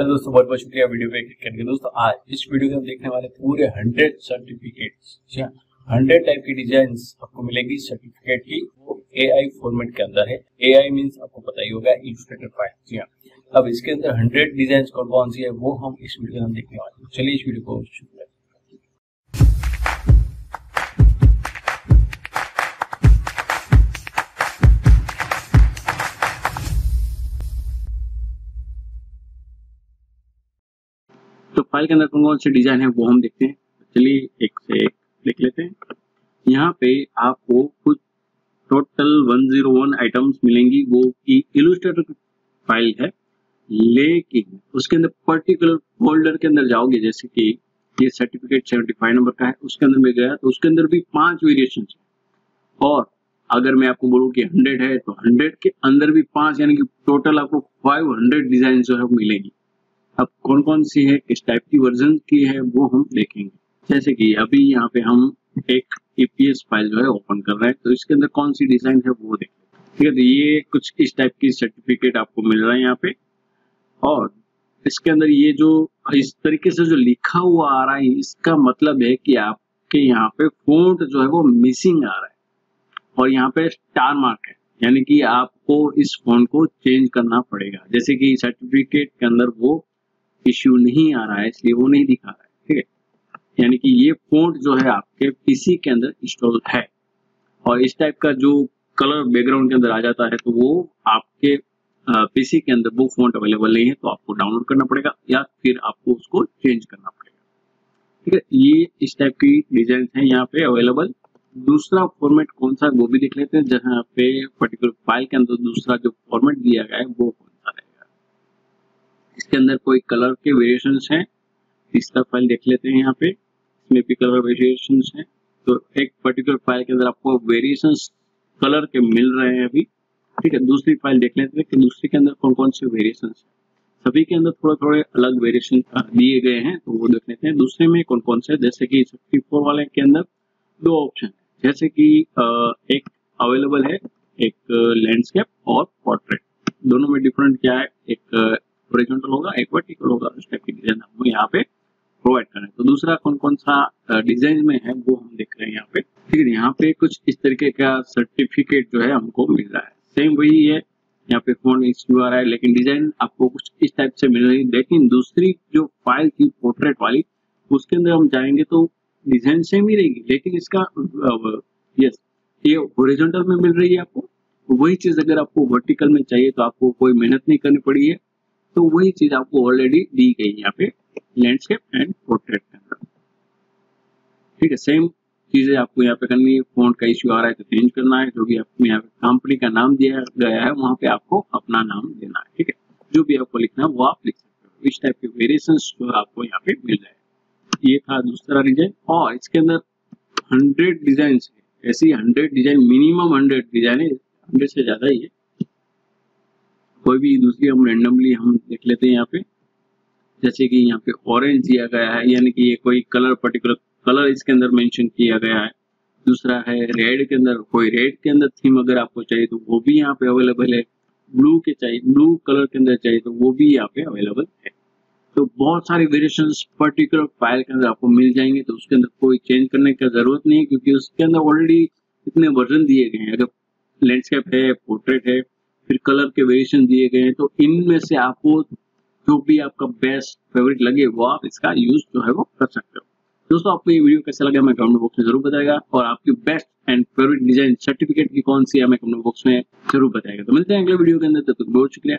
Hello दोस्तों, बहुत बहुत शुक्रिया वीडियो पे क्लिक करके। दोस्तों, आज इस वीडियो में हम देखने वाले पूरे हंड्रेड सर्टिफिकेट हंड्रेड टाइप की डिज़ाइन आपको मिलेगी सर्टिफिकेट की। वो ए आई फॉर्मेट के अंदर है। ए आई मीन्स आपको पता ही होगा इलस्ट्रेटर फ़ाइल जी हाँ। अब इसके अंदर हंड्रेड डिज़ाइन कौन कौन सी है, वो हम इस वीडियो में देखने वाले हैं। चलिए इस वीडियो को शुरू फ़ाइल के अंदर कौन कौन से डिज़ाइन है वो हम देखते हैं। चलिए एक से एक देख लेते हैं। यहाँ पे आपको कुछ टोटल 101 आइटम्स मिलेंगी, वो की इलुस्ट्रेटर फ़ाइल है, लेकिन उसके अंदर पर्टिकुलर फोल्डर के अंदर जाओगे, जैसे कि ये सर्टिफिकेट 75 नंबर का है, उसके अंदर में गया तो उसके अंदर भी पाँच वेरिएशन है। और अगर मैं आपको बोलूँ कि 100 है तो 100 के अंदर भी पाँच, यानी कि टोटल आपको 500 डिज़ाइन जो है मिलेगी। अब कौन कौन सी है, किस टाइप की वर्जन की है, वो हम देखेंगे। जैसे कि अभी यहाँ पे हम एक ईपीएस फ़ाइल जो है ओपन कर रहे हैं तो इसके अंदर कौन सी डिज़ाइन है, वो देखें ठीक है तो ये कुछ इस टाइप की सर्टिफिकेट आपको मिल रहा है यहाँ पे। और इसके अंदर ये जो, इस तरीके से जो लिखा हुआ आ रहा है, इसका मतलब है कि आपके यहाँ पे फोन्ट जो है, वो मिसिंग आ रहा है। और यहाँ पे स्टार मार्क है, यानी कि आपको इस फ़ोन को चेंज करना पड़ेगा। जैसे कि सर्टिफिकेट के अंदर वो इश्यू नहीं आ रहा है, इसलिए वो नहीं दिखा रहा है, ठीक है? यानी कि ये फ़ोन जो है आपके पीसी के अंदर इंस्टॉल है। और इस टाइप का जो कलर बैकग्राउंड के अंदर आ जाता है तो वो आपके पीसी के अंदर वो फ़ोन अवेलेबल नहीं है तो आपको डाउनलोड करना पड़ेगा या फिर आपको उसको चेंज करना पड़ेगा। ठीक है? ये इस टाइप की डिज़ाइन है यहाँ पे अवेलेबल दूसरा फॉर्मेट कौन सा, वो भी देख लेते हैं। जहाँ पे पर्टिकुलर फ़ाइल के अंदर दूसरा जो फॉर्मेट दिया गया है, वो इसके अंदर कोई कलर के वेरिएशन है। तीसरा फ़ाइल देख लेते हैं यहाँ पे। इसमें भी कलर वेरिएशन है। तो एक पर्टिकुलर फ़ाइल के अंदर आपको वेरिएशन कलर के मिल रहे हैं अभी। ठीक है, दूसरी फ़ाइल देख लेते हैं कि दूसरे के अंदर कौन कौन से वेरिएशन है। सभी के अंदर थोड़े थोड़े अलग वेरिएशन दिए गए हैं तो वो देख लेते हैं। दूसरे में कौन कौन से जैसे कि सिक्सटी फोर वाले के अंदर दो ऑप्शन जैसे कि एक अवेलेबल है, एक लैंडस्केप और पोर्ट्रेट दोनों में डिफरेंट क्या है? एक हॉरिजॉन्टल होगा एक वर्टिकल होगा, उस टाइप की डिज़ाइन हमको यहाँ पे प्रोवाइड कर रहे हैं। तो दूसरा कौन कौन सा डिज़ाइन में है, वो हम देख रहे हैं यहाँ पे। ठीक है, यहाँ पे कुछ इस तरीके का सर्टिफिकेट जो है हमको मिल रहा है। सेम वही है, यहाँ पे फ़ोन इश्यू आ रहा है लेकिन डिज़ाइन आपको कुछ इस टाइप से मिल रही है। लेकिन दूसरी जो फ़ाइल थी पोर्ट्रेट वाली, उसके अंदर हम जाएँगे तो डिज़ाइन सेम ही रहेगी, लेकिन इसका यस ये ओरिजेंटल में मिल रही है आपको। वही चीज़ अगर आपको वर्टिकल में चाहिए तो आपको कोई मेहनत नहीं करनी पड़ी है। तो वही चीज़ आपको ऑलरेडी दी गई यहाँ पे लैंडस्केप एंड पोर्ट्रेट के अंदर। ठीक है सेम चीज़ें आपको यहाँ पे करनी है। फ़ोन का इश्यू आ रहा है तो चेंज करना है, जो भी आपको यहाँ पे कंपनी का नाम दिया गया है, वहाँ पे आपको अपना नाम देना है। ठीक है, जो भी आपको लिखना है, वो आप लिख सकते हो। इस टाइप के वेरिएशन जो आपको यहाँ पे मिल जाए ये था दूसरा डिज़ाइन और इसके अंदर हंड्रेड डिज़ाइन ऐसी hundred design minimum hundred design है। हंड्रेड से ज़्यादा ही है। कोई भी दूसरी हम रेंडमली हम देख लेते हैं यहाँ पे। जैसे कि यहाँ पे ऑरेंज दिया गया है, यानी कि ये कोई कलर पर्टिकुलर कलर इसके अंदर मेंशन किया गया है। दूसरा है रेड के अंदर, कोई रेड के अंदर थीम अगर आपको चाहिए तो वो भी यहाँ पे अवेलेबल है। ब्लू के चाहिए ब्लू कलर के अंदर चाहिए तो वो भी यहाँ पे अवेलेबल है। तो बहुत सारे वेरिएशन पर्टिकुलर फ़ाइल के अंदर आपको मिल जाएँगे तो उसके अंदर कोई चेंज करने की ज़रूरत नहीं है, क्योंकि उसके अंदर ऑलरेडी इतने वर्जन दिए गए हैं। अगर लैंडस्केप है पोर्ट्रेट है फिर कलर के वेरिएशन दिए गए हैं तो इनमें से आपको जो भी आपका बेस्ट फेवरेट लगे, वो आप इसका यूज़ जो है वो कर सकते हो। दोस्तों, आपको ये वीडियो कैसा लगा, हमें कमेंट बॉक्स में ज़रूर बताएगा। और आपकी best and favourite design certificate की कौन सी हमें कमेंट बॉक्स में ज़रूर बताएगा। तो मिलते हैं अगले वीडियो के अंदर, तब तक बहुत शुक्रिया।